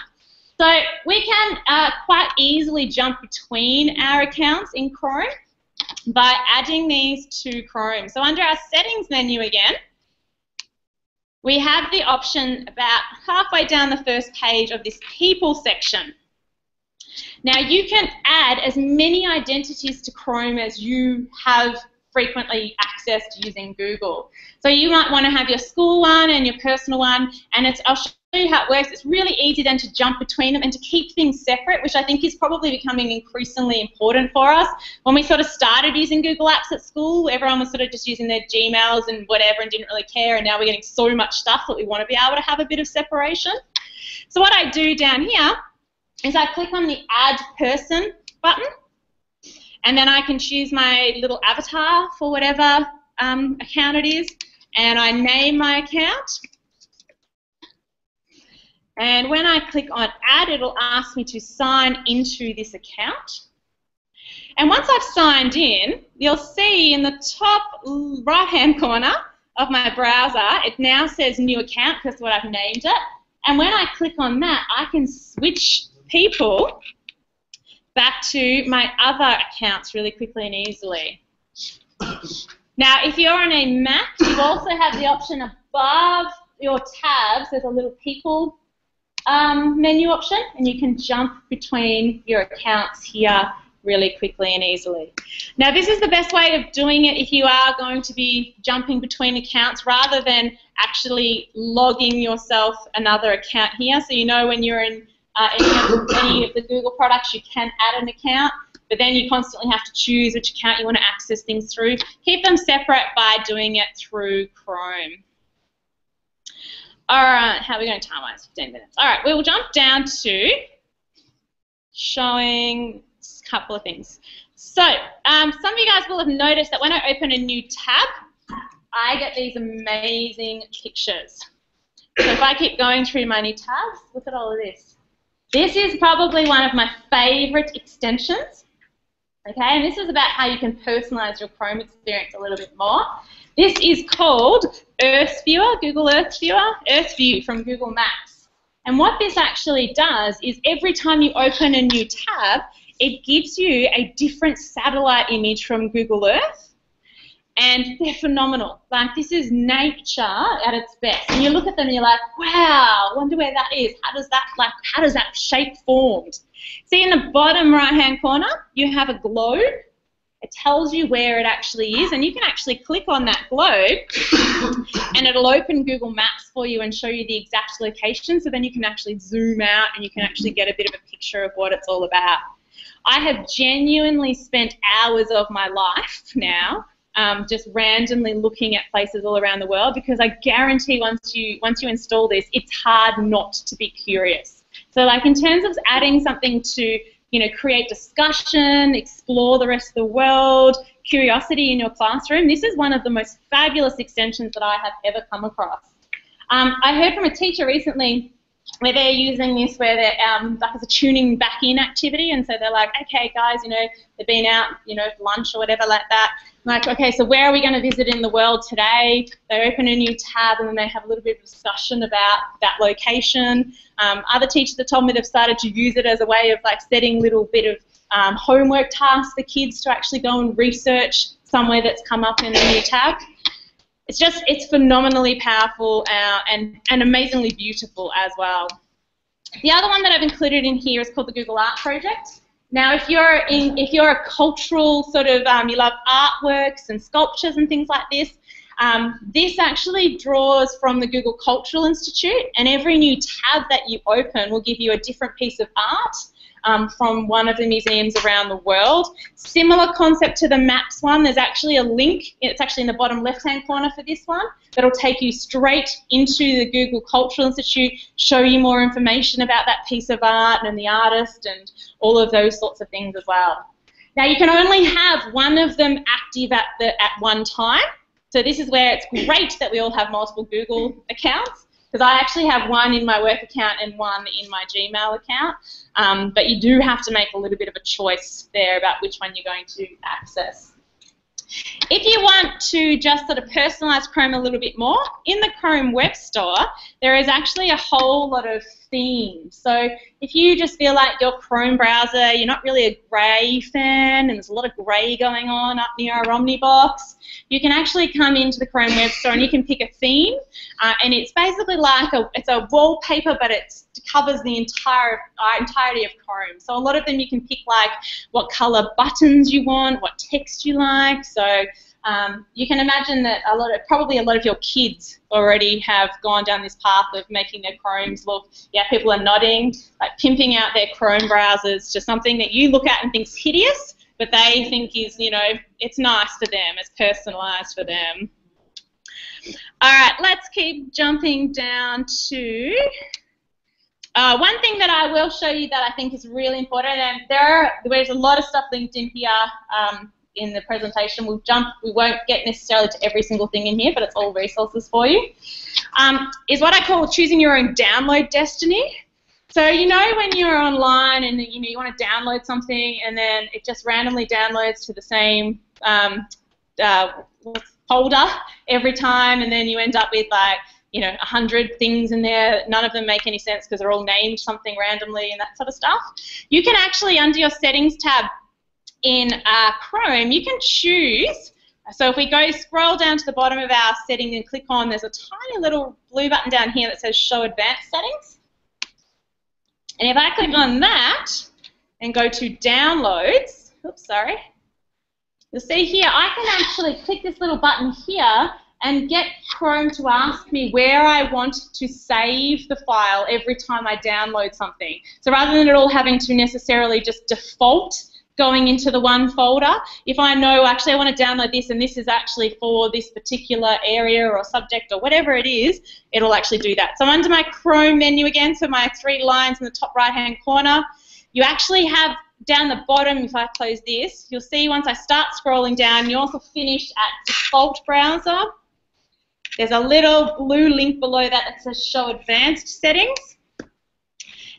So we can uh, quite easily jump between our accounts in Chrome by adding these to Chrome. So under our settings menu again, we have the option about halfway down the first page of this people section. Now you can add as many identities to Chrome as you have frequently accessed using Google. So you might want to have your school one and your personal one, and it's, I'll show you how it works. It's really easy then to jump between them and to keep things separate, which I think is probably becoming increasingly important for us. When we sort of started using Google Apps at school, everyone was sort of just using their Gmails and whatever and didn't really care, and now we're getting so much stuff that we want to be able to have a bit of separation. So what I do down here is I click on the Add Person button, and then I can choose my little avatar for whatever um, account it is, and I name my account. And when I click on Add, it'll ask me to sign into this account. And once I've signed in, you'll see in the top right-hand corner of my browser, it now says New Account because what I've named it. And when I click on that, I can switch people back to my other accounts really quickly and easily. Now, if you're on a Mac, you also have the option above your tabs, there's a little people um, menu option, and you can jump between your accounts here really quickly and easily. Now, this is the best way of doing it if you are going to be jumping between accounts rather than actually logging yourself another account here. So you know when you're in uh, any, of, any of the Google products, you can add an account, but then you constantly have to choose which account you want to access things through. Keep them separate by doing it through Chrome. All right, how are we going to time-wise? 15 minutes. All right, we will jump down to showing a couple of things. So, um, some of you guys will have noticed that when I open a new tab, I get these amazing pictures. So if I keep going through my new tabs, look at all of this. This is probably one of my favorite extensions. Okay, and this is about how you can personalize your Chrome experience a little bit more. This is called Earth Viewer, Google Earth Viewer, Earth View from Google Maps. And what this actually does is every time you open a new tab, it gives you a different satellite image from Google Earth. And they're phenomenal. Like this is nature at its best. And you look at them and you're like, wow, wonder where that is. How does that like how does that shape formed? See in the bottom right hand corner, you have a globe. It tells you where it actually is, and you can actually click on that globe and it'll open Google Maps for you and show you the exact location so then you can actually zoom out and you can actually get a bit of a picture of what it's all about. I have genuinely spent hours of my life now um, just randomly looking at places all around the world because I guarantee once you once you install this, it's hard not to be curious. So like in terms of adding something to you know create discussion, explore the rest of the world, curiosity in your classroom, this is one of the most fabulous extensions that I have ever come across. Um, I heard from a teacher recently where they're using this where they're um, like as a tuning back in activity. And so they're like okay guys you know they've been out you know lunch or whatever like that. Like okay so where are we going to visit in the world today? They open a new tab and then they have a little bit of discussion about that location. Um, other teachers have told me they've started to use it as a way of like setting little bit of um, homework tasks for kids to actually go and research somewhere that's come up in a new tab it's just it's phenomenally powerful uh, and and amazingly beautiful as well. The other one that I've included in here is called the Google Art Project. Now, if you're in if you're a cultural sort of um, you love artworks and sculptures and things like this, um, this actually draws from the Google Cultural Institute, and every new tab that you open will give you a different piece of art um, from one of the museums around the world. Similar concept to the maps one, there's actually a link, it's actually in the bottom left hand corner for this one, that'll take you straight into the Google Cultural Institute, show you more information about that piece of art and the artist and all of those sorts of things as well. Now you can only have one of them active at, the, at one time. So this is where it's great that we all have multiple Google accounts because I actually have one in my work account and one in my Gmail account. Um, but you do have to make a little bit of a choice there about which one you're going to access. If you want to just sort of personalize Chrome a little bit more, in the Chrome Web Store, there is actually a whole lot of themes. So if you just feel like your Chrome browser, you're not really a grey fan, and there's a lot of grey going on up near our Omnibox, you can actually come into the Chrome Web Store and you can pick a theme, uh, and it's basically like a, it's a wallpaper, but it covers the entire uh, entirety of Chrome. So a lot of them you can pick like what color buttons you want, what text you like. So um, you can imagine that a lot of probably a lot of your kids already have gone down this path of making their Chromes look. Yeah, people are nodding, like pimping out their Chrome browsers to something that you look at and think's hideous, but they think is you know it's nice for them, it's personalised for them. All right, let's keep jumping down to uh, one thing that I will show you that I think is really important, and there are, there's a lot of stuff linked in here um, in the presentation. We'll jump, we won't get necessarily to every single thing in here, but it's all resources for you. Um, is what I call choosing your own download destiny. So you know when you're online and you know you want to download something and then it just randomly downloads to the same um, uh, folder every time, and then you end up with like you know, a hundred things in there. None of them make any sense because they're all named something randomly and that sort of stuff. You can actually, under your settings tab in uh, Chrome, you can choose. So if we go scroll down to the bottom of our setting and click on, there's a tiny little blue button down here that says Show Advanced Settings. And if I click on that and go to Downloads, oops, sorry, you'll see here I can actually click this little button here and get Chrome to ask me where I want to save the file every time I download something. So rather than it all having to necessarily just default going into the one folder, if I know actually I want to download this and this is actually for this particular area or subject or whatever it is, it'll actually do that. So I'm under my Chrome menu again, so my three lines in the top right hand corner, you actually have down the bottom, if I close this, you'll see once I start scrolling down, you also finish at default browser. There's a little blue link below that that says Show Advanced Settings.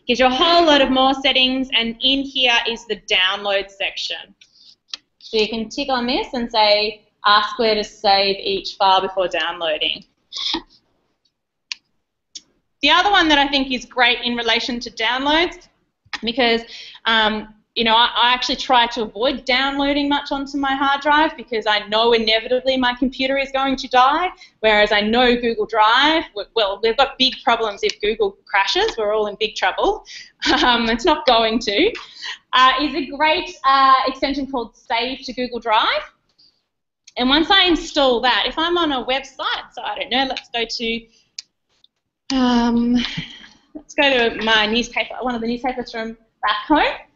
Gives you a whole lot of more settings, and in here is the Download section. So you can tick on this and say, ask where to save each file before downloading. The other one that I think is great in relation to downloads, because um, you know, I, I, actually try to avoid downloading much onto my hard drive because I know inevitably my computer is going to die. Whereas I know Google Drive, well, we've got big problems if Google crashes. We're all in big trouble. Um, it's not going to. Uh, is a great uh, extension called Save to Google Drive. And once I install that, if I'm on a website, so I don't know, let's go to um, let's go to my newspaper, one of the newspapers from back home.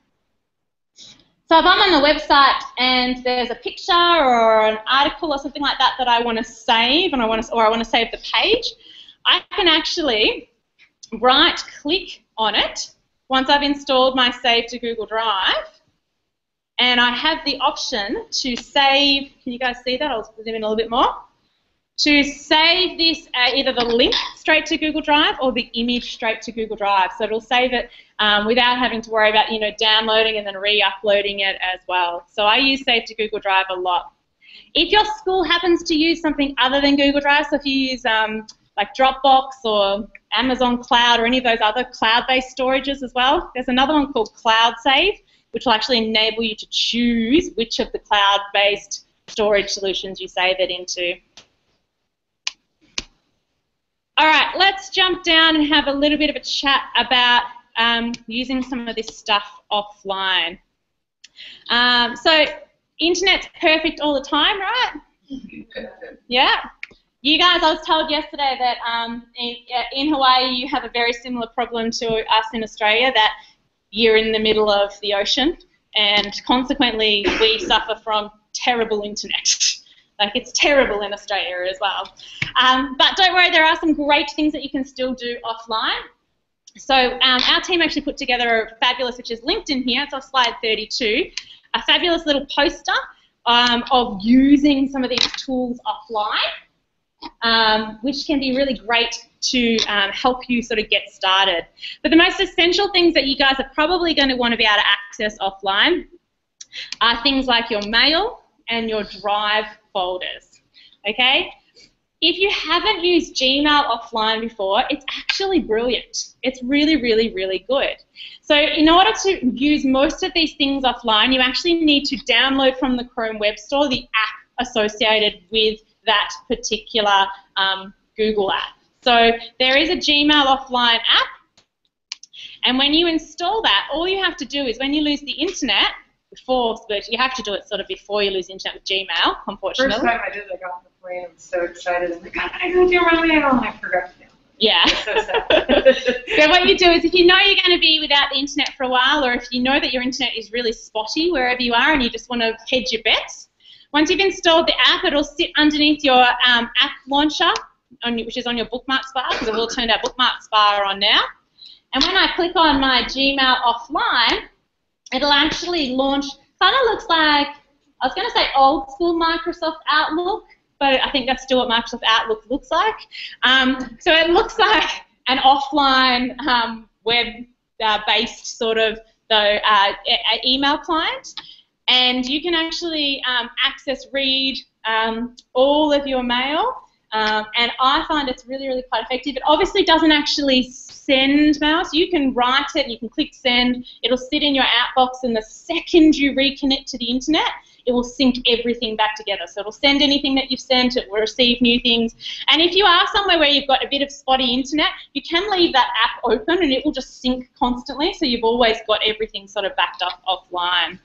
So if I'm on the website and there's a picture or an article or something like that that I want to save and I want to, or I want to save the page, I can actually right click on it once I've installed my save to Google Drive and I have the option to save, can you guys see that? I'll zoom in a little bit more to save this uh, either the link straight to Google Drive or the image straight to Google Drive. So it'll save it um, without having to worry about you know downloading and then re-uploading it as well. So I use Save to Google Drive a lot. If your school happens to use something other than Google Drive, so if you use um, like Dropbox or Amazon Cloud or any of those other cloud-based storages as well, there's another one called Cloud Save, which will actually enable you to choose which of the cloud-based storage solutions you save it into. All right, let's jump down and have a little bit of a chat about um, using some of this stuff offline. Um, so, internet's perfect all the time, right? Yeah. You guys, I was told yesterday that um, in, in Hawaii you have a very similar problem to us in Australia, that you're in the middle of the ocean, and consequently we suffer from terrible internet. Like it's terrible in Australia as well. Um, but don't worry, there are some great things that you can still do offline. So um, our team actually put together a fabulous, which is linked in here, it's on slide 32, a fabulous little poster um, of using some of these tools offline, um, which can be really great to um, help you sort of get started. But the most essential things that you guys are probably going to want to be able to access offline are things like your mail and your Drive folders. Okay? If you haven't used Gmail offline before, it's actually brilliant. It's really, really, really good. So in order to use most of these things offline, you actually need to download from the Chrome Web Store the app associated with that particular um, Google app. So there is a Gmail offline app, and when you install that, all you have to do is when you lose the internet, before, but you have to do it sort of before you lose internet with Gmail, unfortunately. First time I did it, I got on the plane. I was so excited. I'm like, I gotta do my mail, and I forgot to do it. Yeah. So, so what you do is if you know you're going to be without the internet for a while, or if you know that your internet is really spotty wherever you are, and you just want to hedge your bets, once you've installed the app, it'll sit underneath your um, app launcher, on, which is on your bookmarks bar, because I've all turned our bookmarks bar on now. And when I click on my Gmail offline, it'll actually launch, kind of looks like, I was going to say old school Microsoft Outlook, but I think that's still what Microsoft Outlook looks like. Um, so it looks like an offline um, web-based uh, sort of the uh, email client, and you can actually um, access, read um, all of your mail um, and I find it's really, really quite effective. It obviously doesn't actually send mouse, you can write it, you can click send, it'll sit in your outbox, and the second you reconnect to the internet, it will sync everything back together. So it'll send anything that you've sent, it will receive new things. And if you are somewhere where you've got a bit of spotty internet, you can leave that app open and it will just sync constantly, so you've always got everything sort of backed up offline.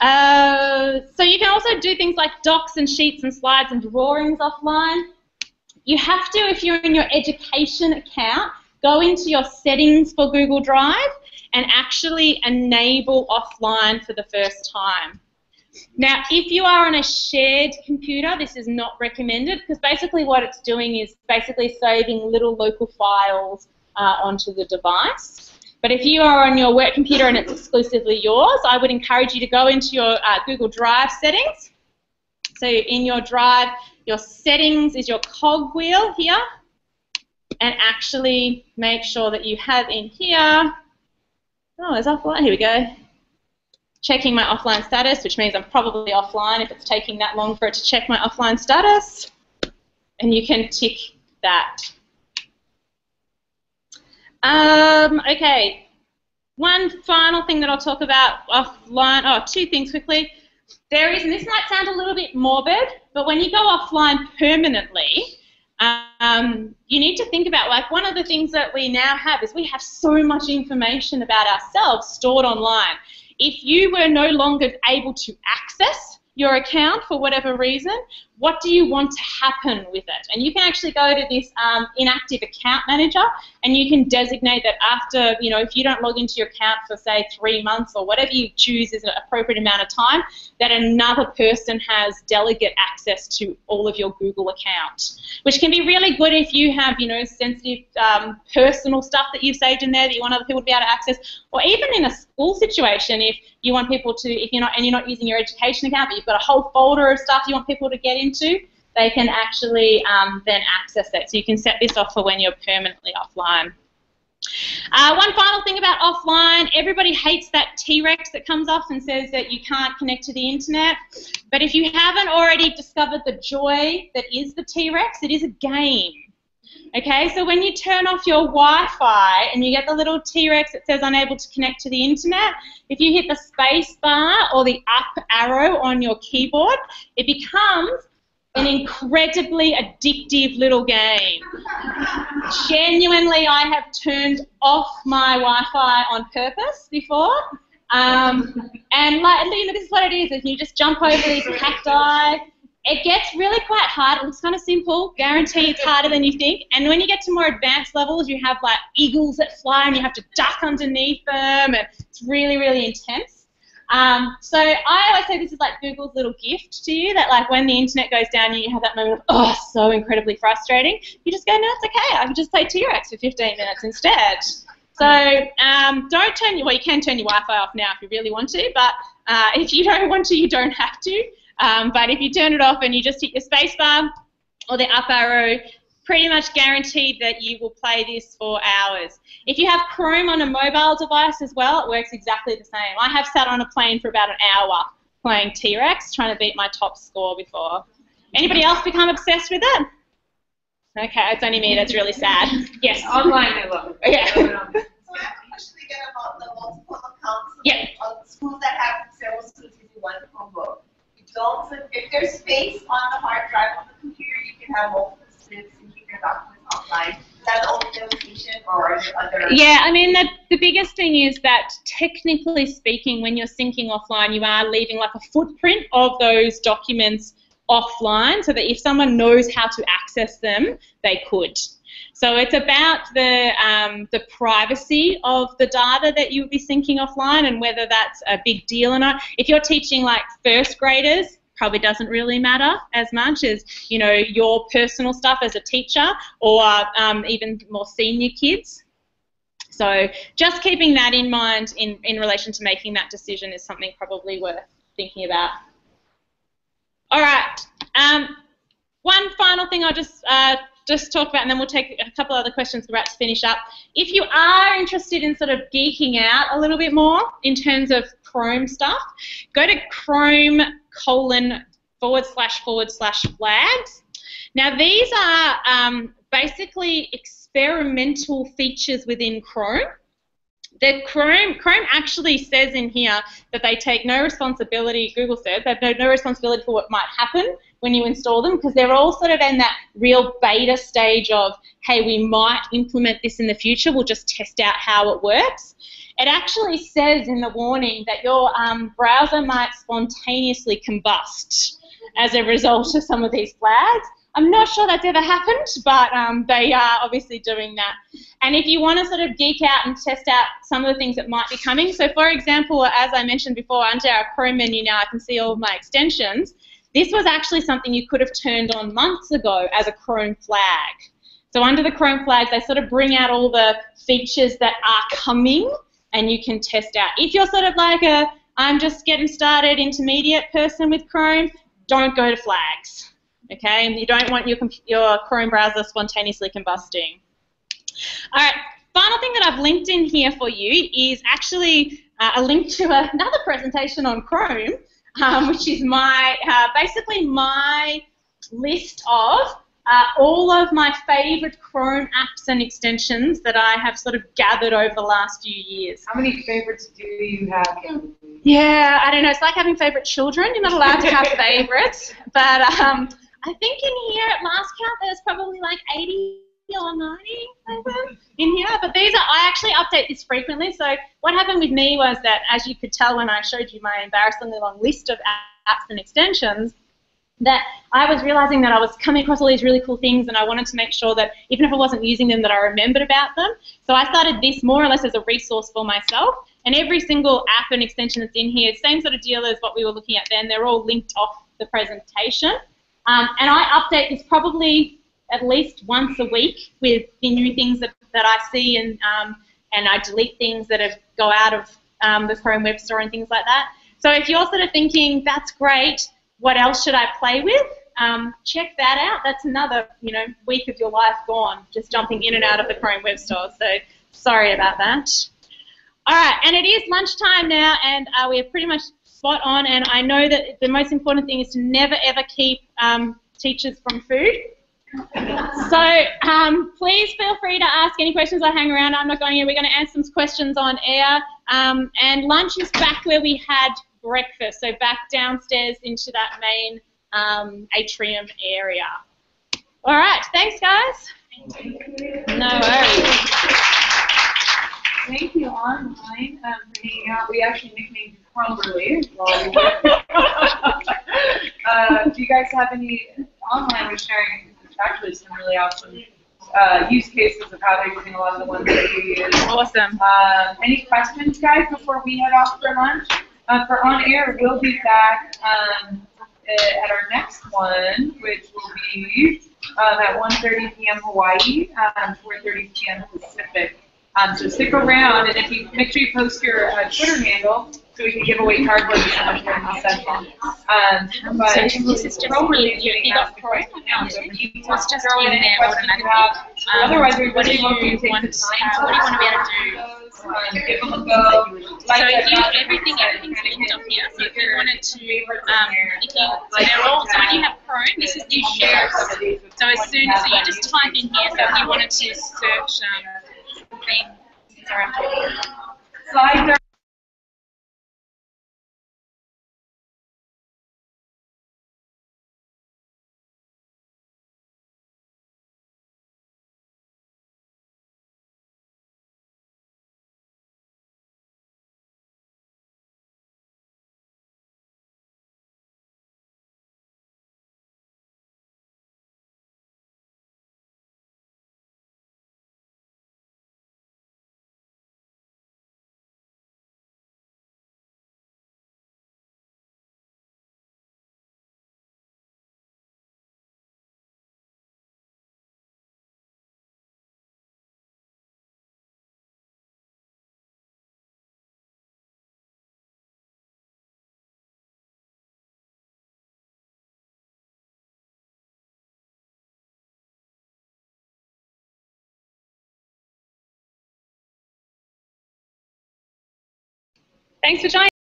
Uh, so you can also do things like docs and sheets and slides and drawings offline. You have to, if you're in your education account, go into your settings for Google Drive and actually enable offline for the first time. Now, if you are on a shared computer, this is not recommended because basically what it's doing is basically saving little local files uh, onto the device. But if you are on your work computer and it's exclusively yours, I would encourage you to go into your uh, Google Drive settings. So in your Drive, your settings is your cogwheel here, and actually make sure that you have in here, oh, it's offline, here we go, checking my offline status, which means I'm probably offline if it's taking that long for it to check my offline status, and you can tick that. Um, okay. one final thing that I'll talk about offline, oh, two things quickly. There is, and this might sound a little bit morbid, but when you go offline permanently, um, you need to think about like one of the things that we now have is we have so much information about ourselves stored online. If you were no longer able to access your account for whatever reason, what do you want to happen with it? And you can actually go to this um, inactive account manager and you can designate that after, you know, if you don't log into your account for say three months or whatever you choose is an appropriate amount of time, that another person has delegate access to all of your Google account, which can be really good if you have, you know, sensitive um, personal stuff that you've saved in there that you want other people to be able to access, or even in a school situation if you want people to, if you're not, and you're not using your education account, but you've got a whole folder of stuff you want people to get into, they can actually um, then access it. So you can set this off for when you're permanently offline. Uh, one final thing about offline, everybody hates that T-Rex that comes off and says that you can't connect to the internet. But if you haven't already discovered the joy that is the T-Rex, it is a game. Okay, so when you turn off your Wi-Fi and you get the little T-Rex that says unable to connect to the internet, if you hit the space bar or the up arrow on your keyboard, it becomes an incredibly addictive little game. Genuinely, I have turned off my Wi-Fi on purpose before. Um, and like, you know, this is what it is: is you just jump over these cacti. It gets really quite hard. It looks kind of simple. Guarantee it's harder than you think. And when you get to more advanced levels, you have like eagles that fly, and you have to duck underneath them, and it's really, really intense. Um, so I always say this is like Google's little gift to you that like when the internet goes down you have that moment of, oh, so incredibly frustrating. You just go, no, it's okay. I can just play T-Rex for 15 minutes instead. So um, don't turn your, well, you can turn your Wi-Fi off now if you really want to, but uh, if you don't want to, you don't have to. Um, but if you turn it off and you just hit your spacebar or the up arrow, pretty much guaranteed that you will play this for hours. If you have Chrome on a mobile device as well, it works exactly the same. I have sat on a plane for about an hour playing T-Rex, trying to beat my top score before. Anybody else become obsessed with it? Okay, it's only me. That's really sad. Yes. Online, I love it. Yeah. So I have a question again about the multiple accounts. Yeah. Of schools that have several students using one Chromebook. Don't, if there's space on the hard drive on the computer, you can have multiple students Yeah, I mean, the, the biggest thing is that technically speaking, when you're syncing offline, you are leaving like a footprint of those documents offline so that if someone knows how to access them, they could. So it's about the, um, the privacy of the data that you'll be syncing offline and whether that's a big deal or not. If you're teaching like first graders, probably doesn't really matter as much as you know your personal stuff as a teacher or um, even more senior kids. So just keeping that in mind in, in relation to making that decision is something probably worth thinking about. All right. Um, one final thing I'll just uh, just talk about, and then we'll take a couple other questions about to finish up. If you are interested in sort of geeking out a little bit more in terms of Chrome stuff, go to Chrome colon forward slash forward slash flags. Now these are um, basically experimental features within Chrome. The Chrome, Chrome actually says in here that they take no responsibility, Google says, they have no, no responsibility for what might happen when you install them because they're all sort of in that real beta stage of, hey, we might implement this in the future, we'll just test out how it works. It actually says in the warning that your um, browser might spontaneously combust as a result of some of these flags. I'm not sure that's ever happened, but um, they are obviously doing that. And if you want to sort of geek out and test out some of the things that might be coming, so for example, as I mentioned before, under our Chrome menu now I can see all my extensions. This was actually something you could have turned on months ago as a Chrome flag. So under the Chrome flags, they sort of bring out all the features that are coming and you can test out. If you're sort of like a I'm just getting started intermediate person with Chrome, don't go to flags. Okay, and you don't want your, your Chrome browser spontaneously combusting. All right, final thing that I've linked in here for you is actually uh, a link to another presentation on Chrome, um, which is my uh, basically my list of uh, all of my favorite Chrome apps and extensions that I have sort of gathered over the last few years. How many favorites do you have? Yeah, I don't know. It's like having favorite children. You're not allowed to have favorites. But um, I think in here at last count there's probably like 80 or 90 favorites in here. But these are, I actually update this frequently. So what happened with me was that, as you could tell when I showed you my embarrassingly long list of apps and extensions, that I was realizing that I was coming across all these really cool things and I wanted to make sure that even if I wasn't using them that I remembered about them. So I started this more or less as a resource for myself and every single app and extension that's in here, same sort of deal as what we were looking at then, they're all linked off the presentation. Um, and I update this probably at least once a week with the new things that, that I see and, um, and I delete things that have, go out of um, the Chrome Web Store and things like that. So if you're sort of thinking, that's great, what else should I play with? Um, check that out. That's another, you know, week of your life gone, just jumping in and out of the Chrome Web Store. So sorry about that. All right, and it is lunchtime now, and uh, we're pretty much spot on. And I know that the most important thing is to never ever keep um, teachers from food. So um, please feel free to ask any questions I hang around. I'm not going here. We're going to answer some questions on air. Um, and lunch is back where we had breakfast, so back downstairs into that main um, atrium area. All right, thanks guys. No worries. Thank you online um, for hanging out. We actually nicknamed you Crumberly. uh, do you guys have any online was sharing actually some really awesome uh, use cases of how they're using a lot of the ones that we use. Awesome. Um, any questions, guys, before we head off for lunch? Uh, for on air, we'll be back um, uh, at our next one, which will be um, at 1:30 p.m. Hawaii, um, 4:30 p.m. Pacific. Um, so stick around, and if you make sure you post your uh, Twitter handle so we can give away cardboard so much during the session. Um, but So this is just really you- getting you asked got the question now, so if you So it's just throw in any questions you automatically. have, Um, Otherwise, we really you take the time uh, what do you want to be able to do? Um, give So you, everything, everything's linked up here. So if you wanted to, um, if you, so they're all, so when you have Chrome, this is the shares. So as soon so you just type in here, so if you wanted to search, um, thing, sorry. Thanks for joining.